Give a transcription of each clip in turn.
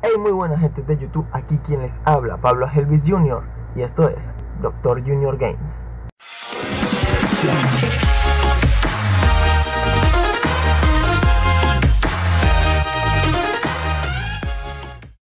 Hey, muy buena gente de YouTube, aquí quien les habla, Pablo Helvis Jr. Y esto es Doctor Junior Games.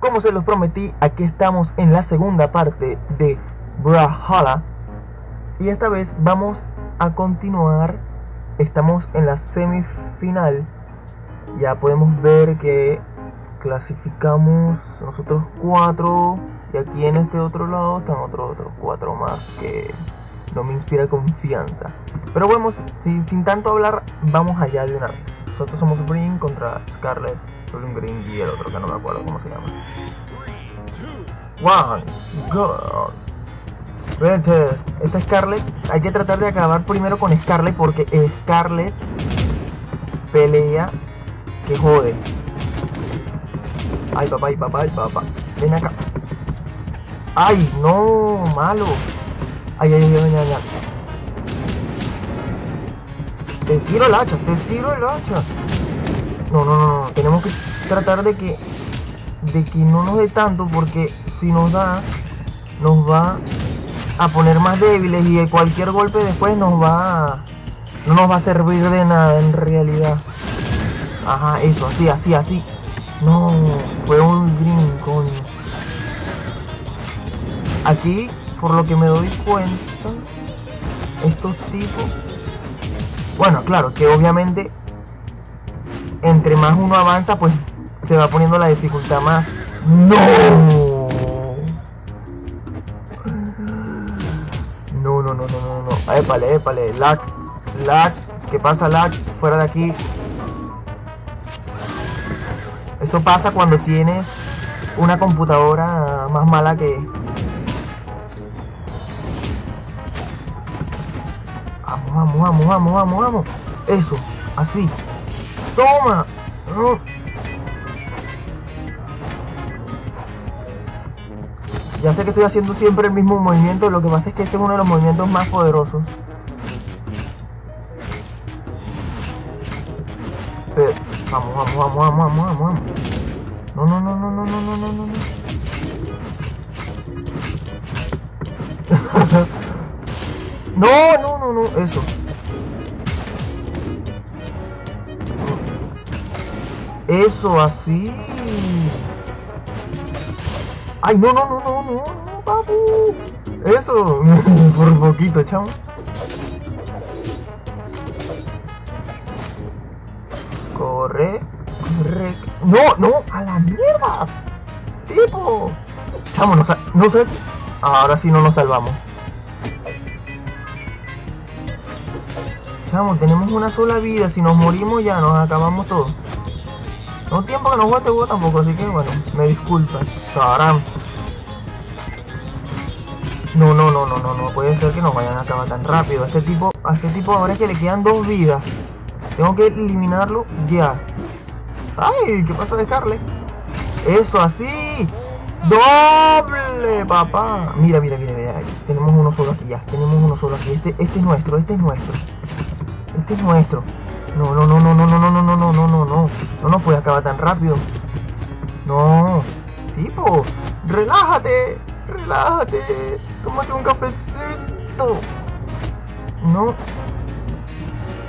Como se los prometí, aquí estamos en la segunda parte de Brawlhalla. Y esta vez vamos a continuar. Estamos en la semifinal. Ya podemos ver que clasificamos nosotros cuatro. Y aquí en este otro lado están otros otros cuatro más que no me inspira confianza. Pero bueno, sin, sin tanto hablar, vamos allá de una vez. Nosotros somos Brin contra Scarlet, Rolling Green y el otro que no me acuerdo cómo se llama. One, go. Entonces, esta Scarlet, hay que tratar de acabar primero con Scarlet porque Scarlet pelea que jode. Ay, papá, ay, papá, ay, papá. Ven acá. Ay, no, malo. Ay, ay, ay, ay, ay. Te tiro el hacha, te tiro el hacha. No, no, no, no. Tenemos que tratar de que de que no nos dé tanto porque si nos da nos va a poner más débiles y cualquier golpe después nos va no nos va a servir de nada en realidad. Ajá, eso, así, así, así. No, fue un green coño. Aquí, por lo que me doy cuenta, estos tipos bueno, claro, que obviamente entre más uno avanza, pues se va poniendo la dificultad más. ¡No! No, no, no, no, no, no. Épale, épale. Lag. Lag. ¿Qué pasa, lag? Fuera de aquí. Eso pasa cuando tienes una computadora más mala que, Vamos, vamos, vamos, vamos, vamos, vamos. Eso, así. Toma. Ya sé que estoy haciendo siempre el mismo movimiento, lo que pasa es que este es uno de los movimientos más poderosos. Vamos, vamos, vamos, vamos, vamos, vamos, vamos. No, no, no, no, no, no, no, no, no. No, no, no, no, eso. Eso, así. Ay, no, no, no, no, no, no, papu. Eso, por poquito, chamo. Corre, corre. No, no, a la mierda. Tipo. Chamo, no, sé. Ahora sí no nos salvamos. Chamo, tenemos una sola vida. Si nos morimos ya nos acabamos todos. No tiempo que no este juego tampoco, así que bueno, me disculpas. Charam. No, no, no, no, no, no puede ser que nos vayan a acabar tan rápido. A este tipo, a este tipo ahora es que le quedan dos vidas. Tengo que eliminarlo ya. Ay, ¿qué pasa de? Eso, así. Doble, papá. Mira, mira, mira, mira. Tenemos uno solo aquí ya. Tenemos uno solo aquí. Este, este es nuestro, este es nuestro. Este es nuestro. No, no, no, no, no, no, no, no, no, no, no, no, no. No nos puede acabar tan rápido. No. Tipo, relájate. Relájate. Tómate un cafecito. No.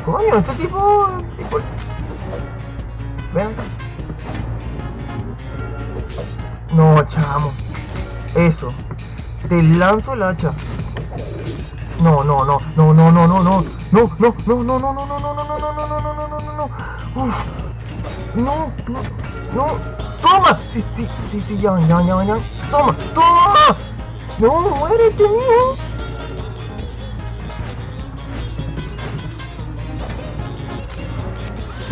Coño, este tipo. No, chamo. Eso. Te lanzo el hacha. No, no, no, no, no, no, no, no. No, no, no, no, no, no, no, no, no, no, no, no, no, no, no, no, no. No, no, no. Toma. Sí, sí, sí, sí, ya, ya, ya, ya. Toma, toma. No, muérete, mío.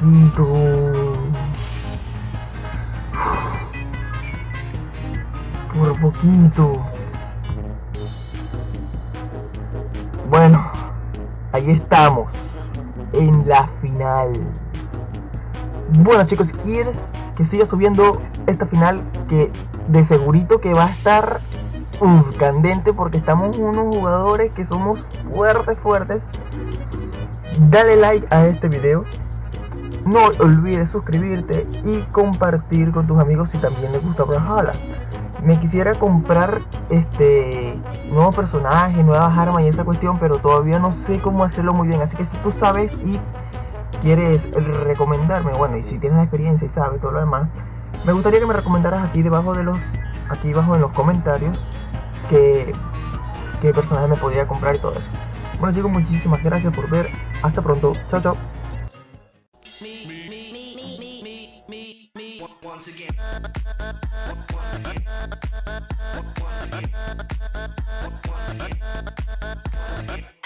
Oh, por poquito. poquito. Bueno, ahí estamos. En la final. Bueno chicos, si quieres que siga subiendo esta final, que de segurito que va a estar candente porque estamos unos jugadores que somos fuertes, fuertes. Dale like a este video. No olvides suscribirte y compartir con tus amigos si también les gusta Brawlhalla. Me quisiera comprar este nuevos personajes, nuevas armas y esa cuestión, pero todavía no sé cómo hacerlo muy bien. Así que si tú sabes y quieres recomendarme, bueno, y si tienes la experiencia y sabes todo lo demás, me gustaría que me recomendaras aquí debajo de los, aquí abajo en los comentarios, qué, qué personaje me podría comprar y todo eso. Bueno chicos, muchísimas gracias por ver. Hasta pronto. Chao, chao. once again. Once again. Once again. Once again. Once again.